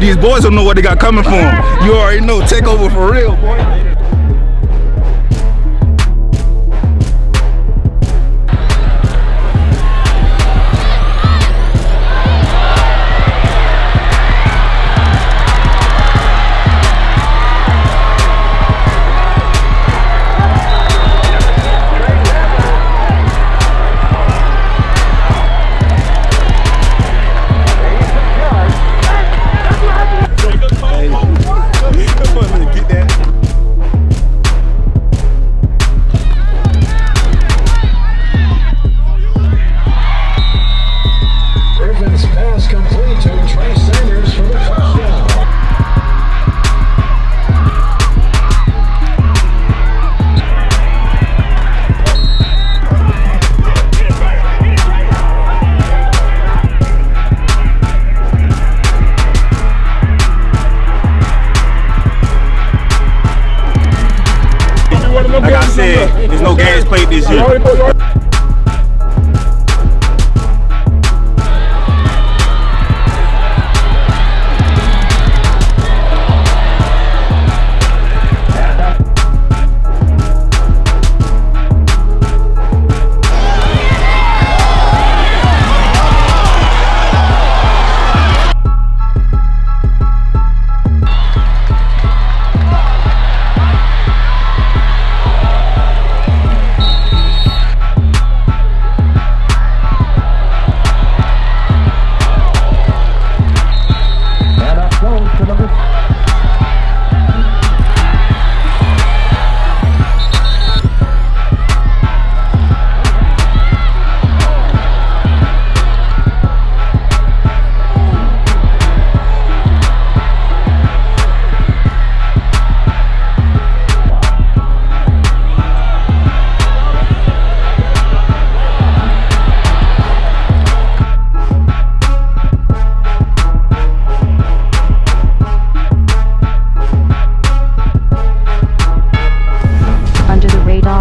these boys don't know what they got coming for them. You already know. Take over for real, boy. Like I said, there's no games played this year.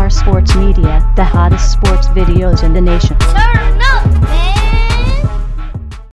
Sports Media, the hottest sports videos in the nation. Turn